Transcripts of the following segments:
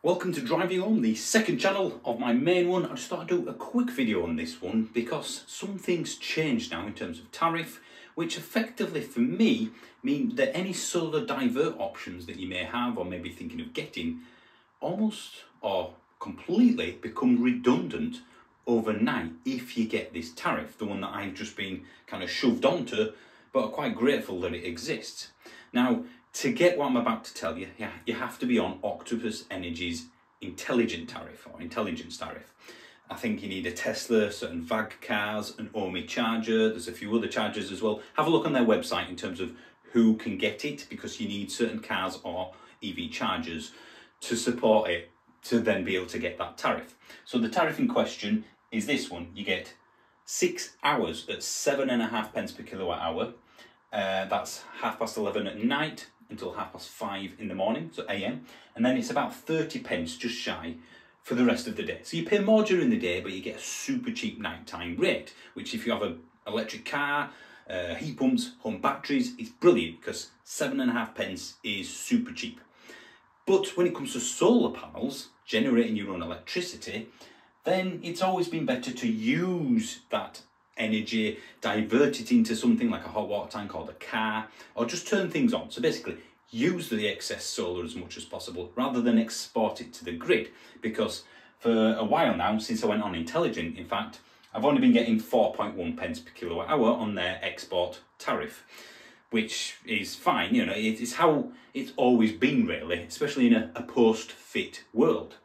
Welcome to Driving Ohm, the second channel of my main one. I just thought I'd do a quick video on this one because some things changed now in terms of tariff, which effectively for me mean that any solar divert options that you may have or maybe thinking of getting almost or completely become redundant overnight if you get this tariff, the one that I've just been kind of shoved onto, but are quite grateful that it exists. Now, to get what I'm about to tell you, you have to be on Octopus Energy's intelligent tariff or intelligence tariff. I think you need a Tesla, certain VAG cars, an Ohme charger. There's a few other chargers as well. Have a look on their website in terms of who can get it because you need certain cars or EV chargers to support it to then be able to get that tariff. So the tariff in question is this one. You get six hours at seven and a half pence per kilowatt hour. Uh, that's half past 11 at night until half past five in the morning, so AM, and then it's about 30 pence just shy for the rest of the day. So you pay more during the day, but you get a super cheap nighttime rate, which if you have an electric car, uh, heat pumps, home batteries, it's brilliant because seven and a half pence is super cheap. But when it comes to solar panels, generating your own electricity, then it's always been better to use that energy, divert it into something like a hot water tank or the car, or just turn things on. So basically, use the excess solar as much as possible rather than export it to the grid. Because for a while now, since I went on Intelligent, in fact, I've only been getting 4.1 pence per kilowatt hour on their export tariff, which is fine. You know, it's how it's always been, really, especially in a, a post FIT world.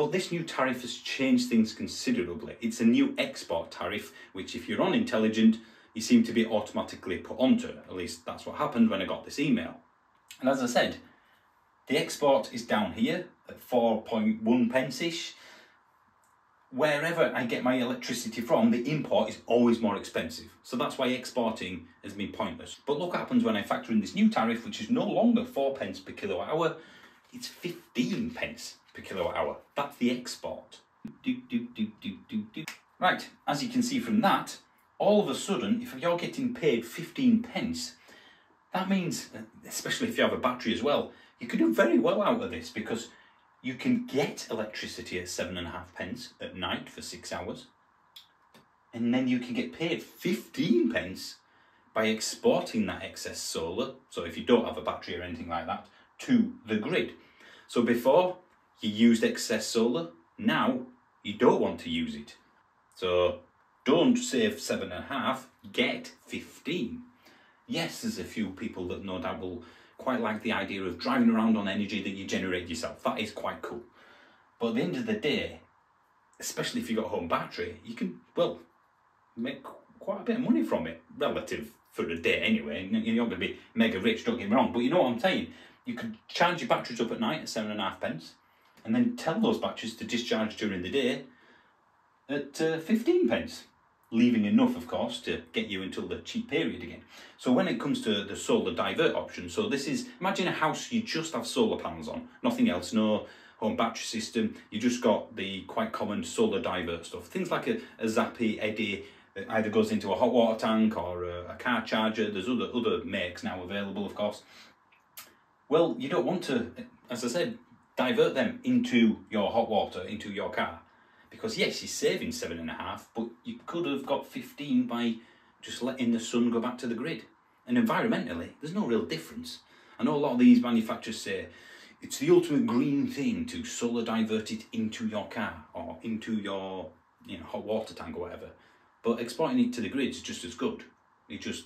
But this new tariff has changed things considerably. It's a new export tariff, which if you're on Intelligent, you seem to be automatically put onto. At least that's what happened when I got this email. And as I said, the export is down here at 4.1 pence-ish. Wherever I get my electricity from, the import is always more expensive. So that's why exporting has been pointless. But look what happens when I factor in this new tariff, which is no longer 4 pence per kilowatt hour, it's 15 pence per kilowatt hour. That's the export. Do, do, do, right, as you can see from that, all of a sudden, if you're getting paid 15 pence, that means, especially if you have a battery as well, you could do very well out of this because you can get electricity at seven and a half pence at night for six hours, and then you can get paid 15 pence by exporting that excess solar. So if you don't have a battery or anything like that, to the grid. So before you used excess solar, now you don't want to use it. So don't save seven and a half, get 15. Yes, there's a few people that no doubt will quite like the idea of driving around on energy that you generate yourself. That is quite cool. But at the end of the day, especially if you've got a home battery, you can, well, make quite a bit of money from it, relative for a day anyway. You're not going to be mega rich, don't get me wrong, but you know what I'm saying? You could charge your batteries up at night at seven and a half pence, and then tell those batteries to discharge during the day at uh, 15 pence, leaving enough, of course, to get you until the cheap period again. So when it comes to the solar divert option, so this is, imagine a house you just have solar panels on, nothing else, no home battery system, you just got the quite common solar divert stuff, things like a, a Zappi, Eddi, that either goes into a hot water tank or a, a car charger, there's other, other makes now available, of course. Well, you don't want to, as I said, divert them into your hot water, into your car. Because yes, you're saving seven and a half, but you could have got 15 by just letting the sun go back to the grid. And environmentally, there's no real difference. I know a lot of these manufacturers say it's the ultimate green thing to solar divert it into your car or into your you know, hot water tank or whatever. But exporting it to the grid is just as good. It just,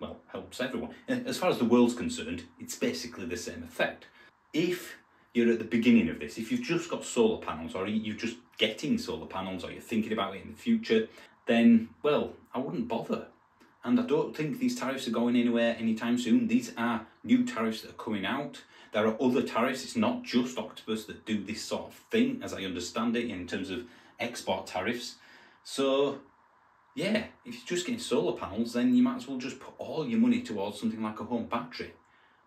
well, helps everyone. As far as the world's concerned, it's basically the same effect. If you're at the beginning of this, if you've just got solar panels or you're just getting solar panels or you're thinking about it in the future, then, well, I wouldn't bother. And I don't think these tariffs are going anywhere anytime soon. These are new tariffs that are coming out. There are other tariffs. It's not just Octopus that do this sort of thing, as I understand it, in terms of export tariffs. So, yeah, if you're just getting solar panels, then you might as well just put all your money towards something like a home battery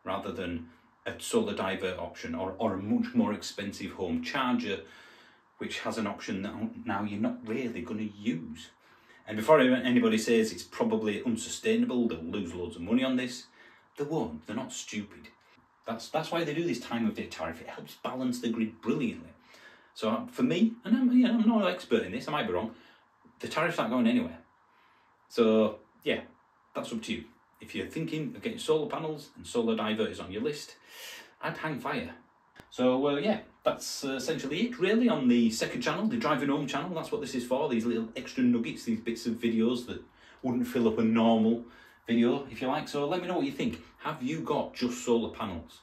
rather than a solar divert option or, or a much more expensive home charger which has an option that now you're not really going to use. And before anybody says it's probably unsustainable, they'll lose loads of money on this, they won't, they're not stupid. That's that's why they do this time of day tariff. It helps balance the grid brilliantly. So uh, for me, and I'm, I'm not an expert in this, I might be wrong, the tariffs aren't going anywhere. So yeah, that's up to you. If you're thinking of getting solar panels and solar diverters on your list, I'd hang fire. So uh, yeah, that's uh, essentially it really on the second channel, the Driving Ohm channel. That's what this is for, these little extra nuggets, these bits of videos that wouldn't fill up a normal video, if you like. So let me know what you think. Have you got just solar panels?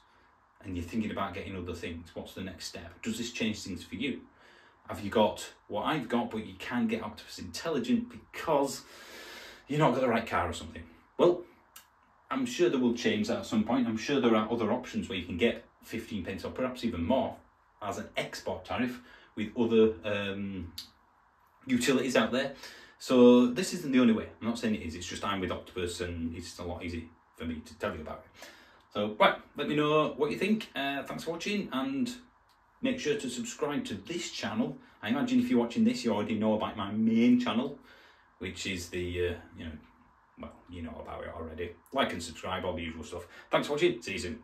And you're thinking about getting other things. What's the next step? Does this change things for you? Have you got what I've got, but you can get Octopus Intelligent because you're not got the right car or something? Well, I'm sure they will change that at some point. I'm sure there are other options where you can get 15 pence or perhaps even more as an export tariff with other um, utilities out there. So this isn't the only way. I'm not saying it is. It's just I'm with Octopus and it's a lot easier for me to tell you about it. So right, let me know what you think. Uh, thanks for watching and make sure to subscribe to this channel. I imagine if you're watching this, you already know about my main channel, which is the, uh, you know, well, you know about it already. Like and subscribe, all the usual stuff. Thanks for watching. See you soon.